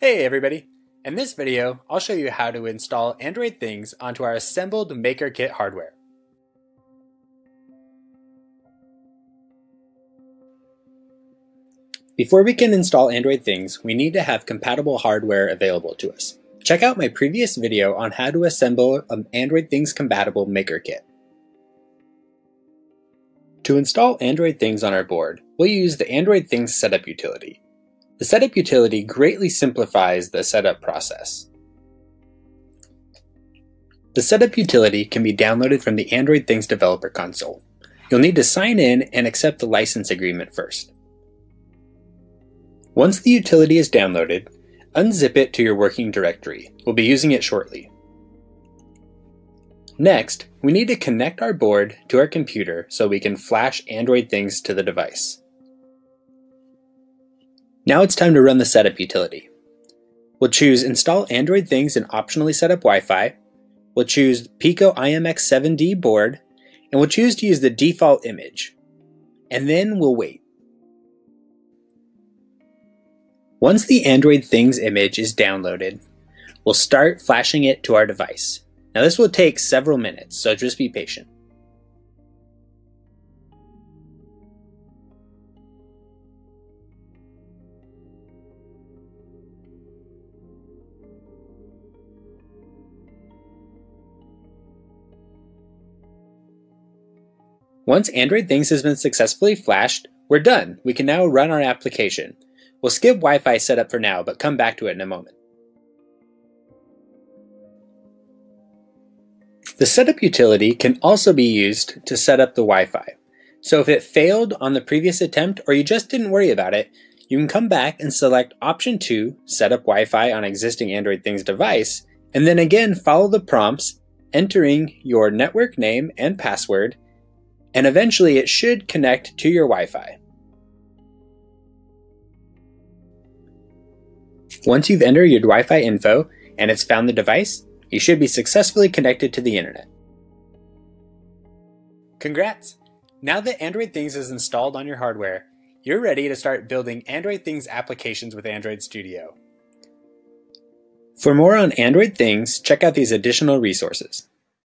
Hey everybody! In this video, I'll show you how to install Android Things onto our assembled MakerKit hardware. Before we can install Android Things, we need to have compatible hardware available to us. Check out my previous video on how to assemble an Android Things compatible MakerKit. To install Android Things on our board, we'll use the Android Things Setup utility. The setup utility greatly simplifies the setup process. The setup utility can be downloaded from the Android Things Developer Console. You'll need to sign in and accept the license agreement first. Once the utility is downloaded, unzip it to your working directory. We'll be using it shortly. Next, we need to connect our board to our computer so we can flash Android Things to the device. Now it's time to run the setup utility. We'll choose Install Android Things and optionally set up Wi-Fi. We'll choose Pico IMX7D board, and we'll choose to use the default image. And then we'll wait. Once the Android Things image is downloaded, we'll start flashing it to our device. Now this will take several minutes, so just be patient. Once Android Things has been successfully flashed, we're done. We can now run our application. We'll skip Wi-Fi setup for now, but come back to it in a moment. The setup utility can also be used to set up the Wi-Fi. So if it failed on the previous attempt or you just didn't worry about it, you can come back and select option 2, set up Wi-Fi on existing Android Things device, and then again follow the prompts, entering your network name and password, and eventually it should connect to your Wi-Fi. Once you've entered your Wi-Fi info and it's found the device, you should be successfully connected to the internet. Congrats! Now that Android Things is installed on your hardware, you're ready to start building Android Things applications with Android Studio. For more on Android Things, check out these additional resources.